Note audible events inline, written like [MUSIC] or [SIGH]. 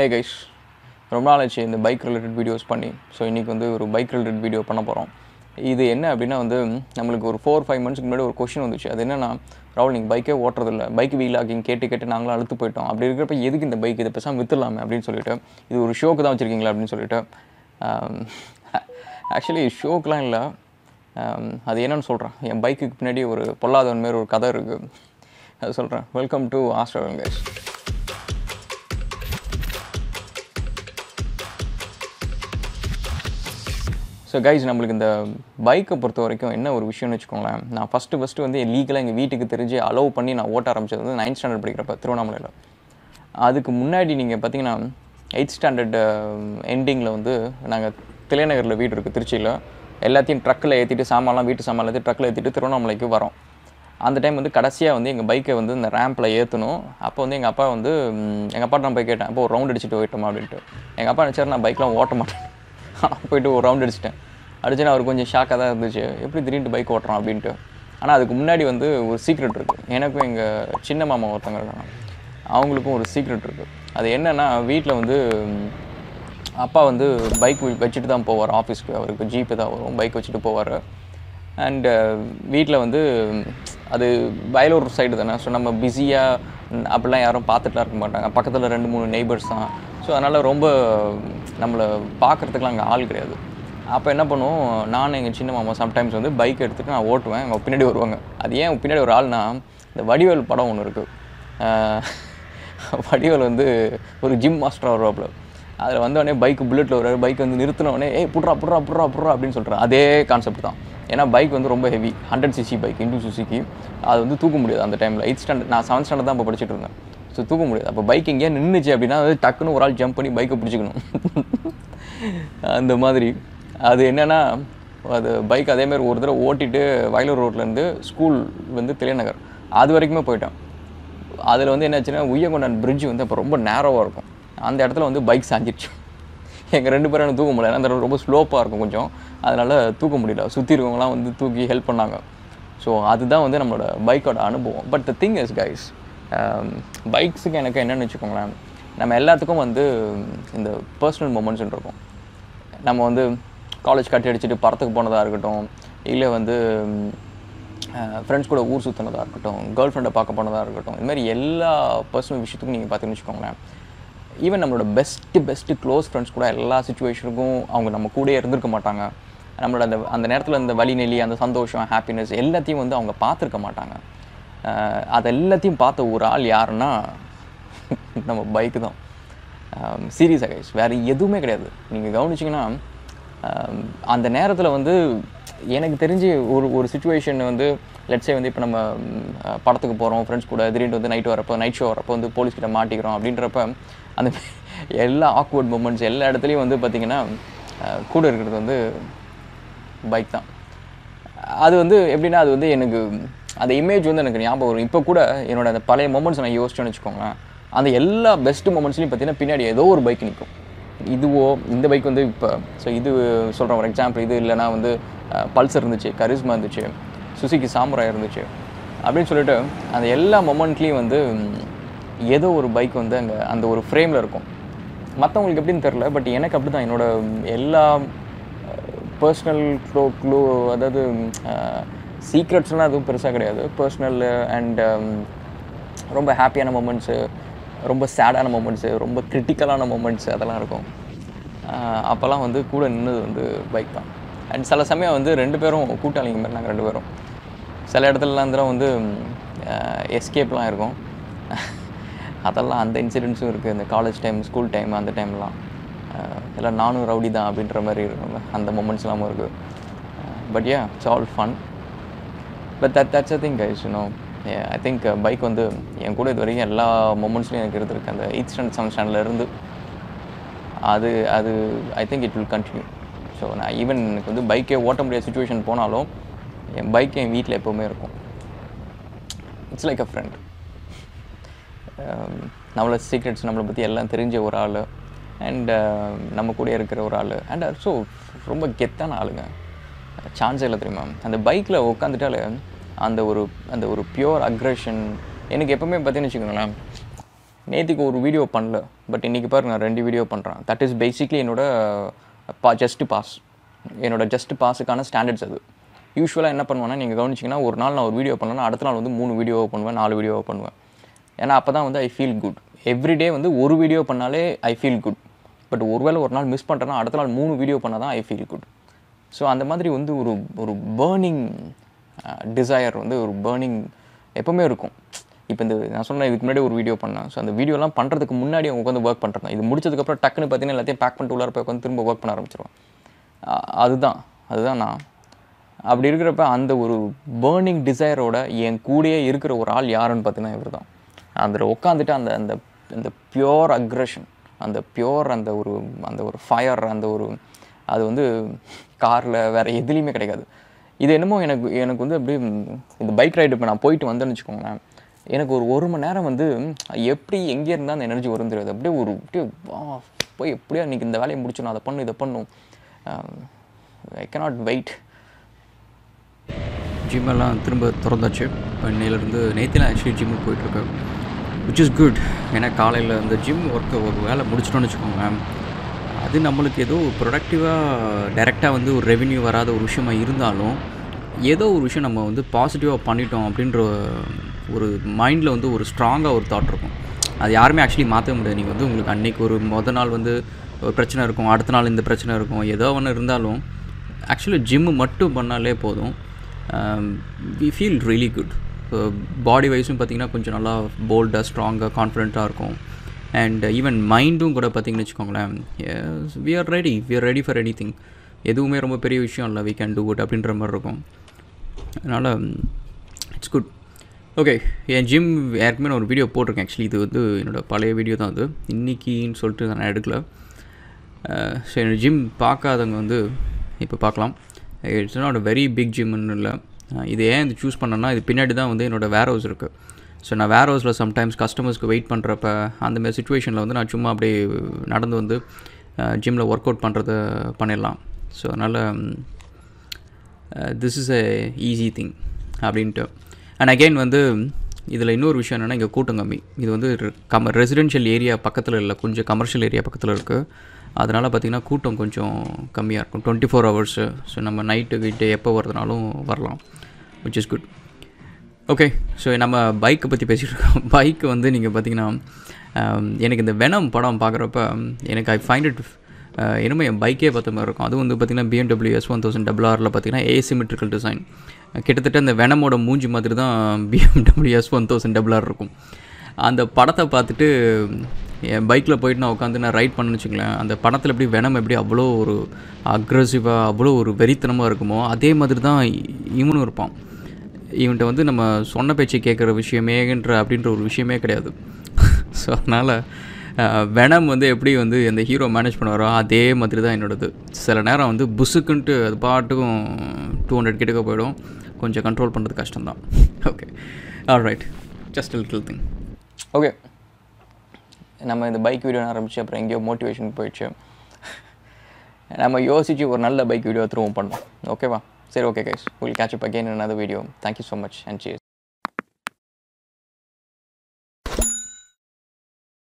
Hey guys ரொம்ப நாள் ஆச்சு இந்த பைக் ரிலேட்டட் வீடியோஸ் பண்ணி. ஸோ இன்றைக்கி வந்து ஒரு பைக் ரிலேட்டட் வீடியோ பண்ண போகிறோம் இது என்ன அப்படின்னா வந்து நம்மளுக்கு ஒரு ஃபோர் ஃபைவ் மந்த்ஸ்க்கு முன்னாடி ஒரு கொஷின் வந்துச்சு. அது என்னன்னா ராவல் நீங்கள் பைக்கே ஓட்டுறதில்ல. பைக் வீல் ஆகிங் கேட்டு கேட்டு நாங்களும் அழுத்து போயிட்டோம். அப்படி இருக்கிறப்ப எதுக்கு இந்த பைக் இதை பேசாமல் வித்துடலாமே? அப்படின்னு சொல்லிட்டு இது ஒரு ஷோக்கு தான் வச்சுருக்கீங்களா? அப்படின்னு சொல்லிட்டு ஆக்சுவலி ஷோக்கெலாம் இல்லை. அது என்னென்னு சொல்கிறேன் என் பைக்குக்கு பின்னாடி ஒரு பொல்லாதவன் மாரி ஒரு கதை இருக்குது அது சொல்கிறேன் welcome to Australian guys so guys நம்மளுக்கு இந்த பைக்கை பொறுத்த வரைக்கும் என்ன ஒரு விஷயம்னு வச்சுக்கோங்களேன். நான் ஃபஸ்ட்டு ஃபஸ்ட்டு வந்து என் லீகலாக எங்கள் வீட்டுக்கு தெரிஞ்சு அலோவ் பண்ணி நான் ஓட்ட ஆரம்பிச்சது வந்து நைன்த் ஸ்டாண்டர்ட் படிக்கிறப்ப திருவண்ணாமலையில். அதுக்கு முன்னாடி நீங்கள் பார்த்தீங்கன்னா எயித் ஸ்டாண்டர்ட் எண்டிங்கில் um, வந்து நாங்கள் திலைநகரில் வீடு இருக்குது திருச்சியில். எல்லாத்தையும் ட்ரக்கில் ஏற்றிட்டு சாமான்லாம் வீட்டு சாமான் எல்லாத்தையும் ட்ரக்கில் ஏற்றிட்டு திருவண்ணாமலைக்கு வரோம். அந்த டைம் வந்து கடைசியாக வந்து எங்கள் பைக்கை வந்து இந்த ரேம்பில் ஏற்றணும் அப்போ வந்து எங்கள் அப்பா வந்து எங்கள் அப்பாட்ட நான் போய் கேட்டேன் அப்போ ஒரு ரவுண்ட் அடிச்சுட்டு போயிட்டோமா? அப்படின்ட்டு. எங்கள் அப்பா நினச்சார் நான் பைக்லாம் ஓட்ட மாட்டேன். போயிட்டு ஒரு ரவுண்ட் அடிச்சிட்டேன். அடிச்சுன்னா அவர் கொஞ்சம் ஷாக்காக தான் இருந்துச்சு. எப்படி திடீர்னு பைக் ஓட்டுறோம் அப்படின்ட்டு. ஆனால் அதுக்கு முன்னாடி வந்து ஒரு சீக்ரெட் இருக்குது எனக்கும் எங்கள் சின்ன மாமா ஒருத்தங்க இருக்காங்க. அவங்களுக்கும் ஒரு சீக்ரெட் இருக்குது அது என்னென்னா வீட்டில் வந்து அப்பா வந்து பைக் வச்சுட்டு தான் போவார் ஆஃபீஸ்க்கு அவருக்கு ஜீப்பு தான் வரும். பைக் வச்சுட்டு போவார். அண்டு வீட்டில் வந்து அது வயலூர் சைடு தானே. ஸோ நம்ம பிஸியாக அப்படிலாம் யாரும் பார்த்துட்டுலாம் இருக்க மாட்டாங்க. பக்கத்தில் ரெண்டு மூணு நெய்பர்ஸ் தான். ஸோ அதனால் ரொம்ப நம்மளை பார்க்குறதுக்குலாம் அங்கே ஆள் கிடையாது. அப்போ என்ன பண்ணுவோம்? நான் எங்கள் சின்ன மாமா சம்டைம்ஸ் வந்து பைக் எடுத்துகிட்டு நான் ஓட்டுவேன். அவங்க பின்னாடி வருவாங்க. அது ஏன் பின்னாடி ஒரு ஆள்னா இந்த வடிவேல் படம் ஒன்று இருக்குது [LAUGHS] வடிவேல் வந்து ஒரு ஜிம் மாஸ்டராக வருவாப்புல. அதில் வந்தோடனே பைக் புல்லட்டில் வருவார். பைக் வந்து நிறுத்தினோடனே ஏய் புட்றா புட்றா புட்றா புட்றா அப்படின்னு சொல்கிறேன் அதே கான்செப்ட் தான். ஏன்னா பைக் வந்து ரொம்ப heavy hundred CC bike into சுசிக்கு அது வந்து தூக்க முடியாது அந்த டைமில் எயிட் ஸ்டாண்டர்ட் நான் செவன்த் ஸ்டாண்டர்ட் தான் இப்போ படிச்சுட்டு இருந்தேன். ஸோ தூக்க முடியாது. அப்போ பைக் எங்கேயா நின்றுச்சு அப்படின்னா அது டக்குன்னு ஒரு ஆள் ஜம்ப் பண்ணி பைக்கை பிடிச்சிக்கணும். அந்த மாதிரி. அது என்னென்னா அது பைக் அதேமாதிரி ஒரு தடவை ஓட்டிட்டு வயலூர் ரோட்லேருந்து ஸ்கூல் வந்து திலைநகர் அது வரைக்குமே போயிட்டேன். அதில் வந்து என்னாச்சுன்னா உய்யங்கொண்டான் பிரிட்ஜ் வந்து அப்போ ரொம்ப நேரோவாக இருக்கும். அந்த இடத்துல வந்து பைக் சாஞ்சிருச்சு. எங்கள் ரெண்டு பேரும் தூக்க முடியல. அந்த ரொம்ப ஸ்லோப்பாக இருக்கும் கொஞ்சம். அதனால் தூக்க முடியல. சுற்றி இருக்கவங்களாம் வந்து தூக்கி ஹெல்ப் பண்ணாங்க. ஸோ அதுதான் வந்து நம்மளோட பைக்கோட அனுபவம். But the thing is guys பைக்ஸுக்கு எனக்கு என்னென்னு வச்சுக்கோங்களேன் நம்ம எல்லாத்துக்கும் வந்து இந்த பர்சனல் மூமெண்ட்ஸ் இருக்கும். நம்ம வந்து காலேஜ் கட்டி அடிச்சுட்டு படத்துக்கு போனதாக இருக்கட்டும் இல்லை வந்து ஃப்ரெண்ட்ஸ் கூட ஊர் சுற்றினதாக இருக்கட்டும் கேர்ள் ஃப்ரெண்டை பார்க்க போனதாக இருக்கட்டும் இதுமாதிரி எல்லா பர்சனல் விஷயத்துக்கும் நீங்கள் பார்த்தீங்கன்னு வச்சுக்கோங்களேன் ஈவன் நம்மளோட பெஸ்ட்டு பெஸ்ட்டு க்ளோஸ் ஃப்ரெண்ட்ஸ் கூட எல்லா சுச்சுவேஷனுக்கும் அவங்க நம்ம கூடயே இருந்திருக்க மாட்டாங்க. நம்மளோட அந்த அந்த நேரத்தில் அந்த வழி நெளி அந்த சந்தோஷம் ஹாப்பினஸ் எல்லாத்தையும் வந்து அவங்க பார்த்துருக்க மாட்டாங்க. அதெல்லாத்தையும் எல்லாத்தையும் பார்த்த ஒரு ஆள் யாருன்னா நம்ம பைக்கு தான். சீரியஸாக கைஸ் வேறு எதுவுமே கிடையாது. நீங்கள் கவனிச்சிங்கன்னா அந்த நேரத்தில் வந்து எனக்கு தெரிஞ்சு ஒரு ஒரு சுச்சுவேஷன் வந்து லெட்ஸே வந்து இப்போ நம்ம படத்துக்கு போகிறோம் ஃப்ரெண்ட்ஸ் கூட திடீர்னு வந்து நைட் வரப்போ நைட் ஷோ வரப்போ வந்து போலீஸ் கிட்ட மாட்டிக்கிறோம் அப்படின்றப்ப அந்த எல்லா ஆக்வர்ட் மூமெண்ட்ஸ் எல்லா இடத்துலையும் வந்து பார்த்திங்கன்னா கூட இருக்கிறது வந்து பைக் தான். அது வந்து எப்படின்னா அது வந்து எனக்கு அந்த இமேஜ் வந்து எனக்கு ஞாபகம் வரும். இப்போ கூட என்னோட அந்த பழைய மூமெண்ட்ஸ் நான் யோசிச்சேன்னு வச்சுக்கோங்களேன். அந்த எல்லா பெஸ்ட் மூமெண்ட்ஸ்லையும் பார்த்தீங்கன்னா பின்னாடி ஏதோ ஒரு பைக் நிற்கும் இதுவோ இந்த பைக் வந்து இப்போ ஸோ இது சொல்கிறேன் ஒரு எக்ஸாம்பிள் இது இல்லைனா வந்து பல்சர் இருந்துச்சு கரிஸ்மா இருந்துச்சு சுசுகி சாமுராய் இருந்துச்சு. அப்படின்னு சொல்லிட்டு அந்த எல்லா மொமெண்ட்லேயும் வந்து ஏதோ ஒரு பைக் வந்து அங்கே அந்த ஒரு ஃப்ரேமில் இருக்கும். மற்றவங்களுக்கு எப்படின்னு தெரில பட் எனக்கு அப்படி தான் என்னோட எல்லா பர்சனல் க்ளோ க்ளோ அதாவது சீக்ரெட்ஸ்லாம் எதுவும் பெருசாக கிடையாது. பர்சனல் அண்ட் um, ரொம்ப ஹாப்பியான மூமெண்ட்ஸு ரொம்ப சேடான மூமெண்ட்ஸு ரொம்ப கிரிட்டிக்கலான மூமெண்ட்ஸ் அதெல்லாம் இருக்கும். அப்போல்லாம் வந்து கூட நின்னது வந்து பைக் தான். அண்ட் சில சமயம் வந்து ரெண்டு பேரும் கூட்டாளிங்க மாதிரி நாங்கள் ரெண்டு பேரும். சில இடத்துலலாம் தான் வந்து எஸ்கேப்லாம் இருக்கும். அதெல்லாம் அந்த இன்சிடென்ட்ஸும் இருக்குது இந்த காலேஜ் டைம் ஸ்கூல் டைம் அந்த டைம்லாம் எல்லாம் நானும் ரவுடி தான் அப்படின்ற மாதிரி இருக்கும் அந்த மூமெண்ட்ஸ்லாமும் இருக்குது but ya it's all fun but that that's a thing guys you know I think bike வந்து என் கூட இது வரைக்கும் எல்லா மூமெண்ட்ஸ்லையும் எனக்கு இருந்திருக்கு. அந்த எயிட் ஸ்டாண்டர்ட் செவன்த் ஸ்டாண்டர்ட்ல இருந்து அது அது I think it will continue so நான் ஈவன் எனக்கு வந்து பைக்கே ஓட்ட முடியாத சுச்சுவேஷன் போனாலும் என் பைக் என் வீட்டில் எப்போவுமே இருக்கும். இட்ஸ் லைக் அ ஃப்ரெண்ட் நம்மளோட சீக்ரெட்ஸ் நம்மளை பற்றி எல்லாம் தெரிஞ்ச ஒரு ஆள். அண்ட் uh, நம்ம கூட இருக்கிற ஒரு ஆள். அண்ட் ஸோ ரொம்ப கெத்தான ஆளுங்க. சான்ஸே இல்லை தெரியுமா? அந்த பைக்கில் உட்காந்துட்டாலே அந்த ஒரு அந்த ஒரு பியோர் அக்ரெஷன் எனக்கு எப்போவுமே பார்த்தீங்கன்னு வச்சுக்கோங்களேன் நேற்றுக்கு ஒரு வீடியோ பண்ணல பட் இன்றைக்கி பாருங்க நான் ரெண்டு வீடியோ பண்ணுறேன் தட் இஸ் பேசிக்லி என்னோட பா ஜஸ்ட் பாஸ் என்னோட ஜஸ்ட் பாஸுக்கான ஸ்டாண்டர்ட்ஸ் அது. யூஸ்வலாக என்ன பண்ணுவேன்னா நீங்கள் கவனிச்சிங்கன்னா ஒரு நாள் நான் ஒரு வீடியோ பண்ணேன்னா அடுத்த நாள் வந்து மூணு வீடியோ பண்ணுவேன் நாலு வீடியோ பண்ணுவேன். ஏன்னா அப்போ தான் வந்து ஐ ஃபீல் குட் எவ்ரிடே வந்து ஒரு வீடியோ பண்ணாலே ஐ ஃபீல் குட் பட் ஒருவேளை ஒரு நாள் மிஸ் பண்ணுறேன்னா அடுத்த நாள் மூணு வீடியோ பண்ணால் தான் ஐ ஃபீல் குட் ஸோ அந்த மாதிரி வந்து ஒரு ஒரு பேர்னிங் டிசையர் uh, வந்து ஒரு பேர்னிங் எப்போவுமே இருக்கும். இப்போ இந்த நான் சொன்னேன் இதுக்கு முன்னாடி ஒரு வீடியோ பண்ணேன். ஸோ அந்த வீடியோலாம் பண்ணுறதுக்கு முன்னாடி அவங்க உட்காந்து ஒர்க் பண்ணுறேன் இது முடிச்சதுக்கப்புறம் டக்குன்னு பார்த்தீங்கன்னா எல்லாத்தையும் பேக் பண்ணிட்டு உள்ளார போய் உட்காந்து திரும்ப ஒர்க் பண்ண ஆரம்பிச்சிருவோம் அதுதான் அதுதான் நான். அப்படி இருக்கிறப்ப அந்த ஒரு பேர்னிங் டிசையரோட என் கூடயே இருக்கிற ஒரு ஆள் யாருன்னு பார்த்தீங்கன்னா இவர் தான் அதில் உட்காந்துட்டு அந்த அந்த அந்த பியோர் அக்ரஷன் அந்த பியோர் அந்த ஒரு அந்த ஒரு ஃபயர் அந்த ஒரு அது வந்து காரில் வேறு எதுலேயுமே கிடைக்காது. இது என்னமோ எனக்கு எனக்கு வந்து அப்படியே இந்த பைக் ரைடு இப்போ நான் போயிட்டு வந்தேன்னு வச்சுக்கோங்களேன். எனக்கு ஒரு ஒரு மணி நேரம் வந்து எப்படி எங்கே இருந்தால் அந்த எனர்ஜி வரும் தெரியாது. அப்படியே ஒரு அப்படியே வா, போய் எப்படியா இன்றைக்கி இந்த வேலையை முடிச்சணும் அதை பண்ணும் இதை பண்ணும் ஐ கனாட் வெயிட் ஜிம்மெல்லாம் திரும்ப திறந்தாச்சு. இப்போ இன்னையிலேருந்து நேற்றுலாம் ஆக்சுவலி ஜிம்முக்கு போயிட்டுருக்கேன் விச் இஸ் குட் ஏன்னா காலையில் அந்த ஜிம் ஒர்க்கை ஒரு வேலை முடிச்சிட்டோன்னு வச்சுக்கோங்களேன். அது நம்மளுக்கு ஏதோ ப்ரொடக்டிவாக டைரெக்டாக வந்து ஒரு ரெவென்யூ வராத ஒரு விஷயமா இருந்தாலும் ஏதோ ஒரு விஷயம் நம்ம வந்து பாசிட்டிவாக பண்ணிட்டோம் அப்படின்ற ஒரு மைண்டில் வந்து ஒரு ஸ்ட்ராங்காக ஒரு தாட் இருக்கும். அது யாருமே ஆக்சுவலி மாற்ற முடியாது. நீங்கள் வந்து உங்களுக்கு அன்றைக்கி ஒரு மொதல் நாள் வந்து ஒரு பிரச்சனை இருக்கும் அடுத்த நாள் இந்த பிரச்சனை இருக்கும் ஏதோ ஒன்று இருந்தாலும் ஆக்சுவலி ஜிம்மு மட்டும் பண்ணாலே போதும். We feel really good body வைஸும் பார்த்திங்கன்னா கொஞ்சம் நல்லா போல்டாக ஸ்ட்ராங்காக கான்ஃபிடென்ட்டாக இருக்கும். அண்ட் ஈவன் மைண்டும் கூட பார்த்திங்கன்னு வச்சுக்கோங்களேன் we are ready we are ready for any thing எதுவுமே ரொம்ப பெரிய விஷயம் இல்லை வி கேன் டூ குட் அப்படின்ற மாதிரி இருக்கும். அதனால் இட்ஸ் குட் ஓகே என் ஜிம் யாருக்குமே நான் ஒரு வீடியோ போட்டிருக்கேன் ஆக்சுவலி இது வந்து என்னோடய பழைய வீடியோ தான் அது. இன்னைக்குன்னு சொல்லிட்டு நான் எடுக்கல. Uh, ஸோ என்னோடய ஜிம் பார்க்காதவங்க வந்து இப்போ பார்க்கலாம். இட்ஸ் நாட் வெரி பிக் ஜிம்னு இல்லை. Uh, இது ஏன் இது சூஸ் பண்ணேன்னா இது பின்னாடி தான் வந்து என்னோடய வேர் ஹவுஸ் இருக்குது ஸோ நான் வேர் ஹவுஸில் சம்டைம்ஸ் கஸ்டமர்ஸ்க்கு வெயிட் பண்ணுறப்ப அந்த மாதிரி சுச்சுவேஷனில் வந்து நான் சும்மா அப்படியே நடந்து வந்து ஜிம்மில் ஒர்க் அவுட் பண்ணுறத பண்ணிடலாம். ஸோ அதனால் this is a easy thing அப்படின்ட்டு. அண்ட் அகெயின் வந்து இதில் இன்னொரு விஷயம் என்னென்னா இங்கே கூட்டம் கம்மி. இது வந்து கம் ரெசிடென்ஷியல் ஏரியா பக்கத்தில் இல்லை கொஞ்சம் கமர்ஷியல் ஏரியா பக்கத்தில் இருக்குது அதனால் பார்த்திங்கன்னா கூட்டம் கொஞ்சம் கம்மியாக இருக்கும். டுவெண்ட்டி ஃபோர் ஹவர்ஸு ஸோ நம்ம நைட்டு வீட்டு எப்போ வரதுனாலும் வரலாம் which is good okay so நம்ம பைக்கை பற்றி பேசிகிட்டு இருக்கோம். [LAUGHS] பைக்கு வந்து நீங்கள் பார்த்தீங்கன்னா எனக்கு இந்த வெனம் படம் பார்க்குறப்ப எனக்கு ஐ ஃபைண்ட் இட் என்னமோ என் பைக்கே பார்த்த மாதிரி இருக்கும். அதுவும் வந்து பார்த்திங்கன்னா BMW S one thousand double ஆரில் பார்த்தீங்கன்னா ஏசிமெட்ரிக்கல் டிசைன் கிட்டத்தட்ட அந்த வெனமோட மூஞ்சி மாதிரி தான் BMW S one thousand double R இருக்கும். அந்த படத்தை பார்த்துட்டு என் பைக்கில் போயிட்டு நான் உட்காந்து நான் ரைட் பண்ணேன்னு வச்சுங்களேன் அந்த படத்தில் எப்படி வெனம் எப்படி அவ்வளோ ஒரு அக்ரெசிவாக அவ்வளோ ஒரு வெறித்தனமாக இருக்குமோ அதே மாதிரி தான் இவனும் இருப்பான். இவன்ட்ட வந்து நம்ம சொன்ன பேச்சை கேட்குற விஷயமேன்ற அப்படின்ற ஒரு விஷயமே கிடையாது. ஸோ அதனால் வெனம் வந்து எப்படி வந்து அந்த ஹீரோ மேனேஜ் பண்ணுவாரோ அதே மாதிரி தான் என்னோடது. சில நேரம் வந்து புசுக்குன்ட்டு அது பாட்டுக்கும் டூ ஹண்ட்ரட் கிட்டக்க போயிடும். கொஞ்சம் கண்ட்ரோல் பண்ணுறது கஷ்டம்தான். Okay all right just little thing okay நம்ம இந்த பைக் வீடியோ ஆரம்பிச்சு அப்புறம் எங்கேயோ மோட்டிவேஷன் போயிடுச்சு. நம்ம யோசித்து ஒரு நல்ல பைக் வீடியோ திரும்ப பண்ணோம் ஓகேவா said okay guys. We'll catch up again in another video. Thank you so much and cheers.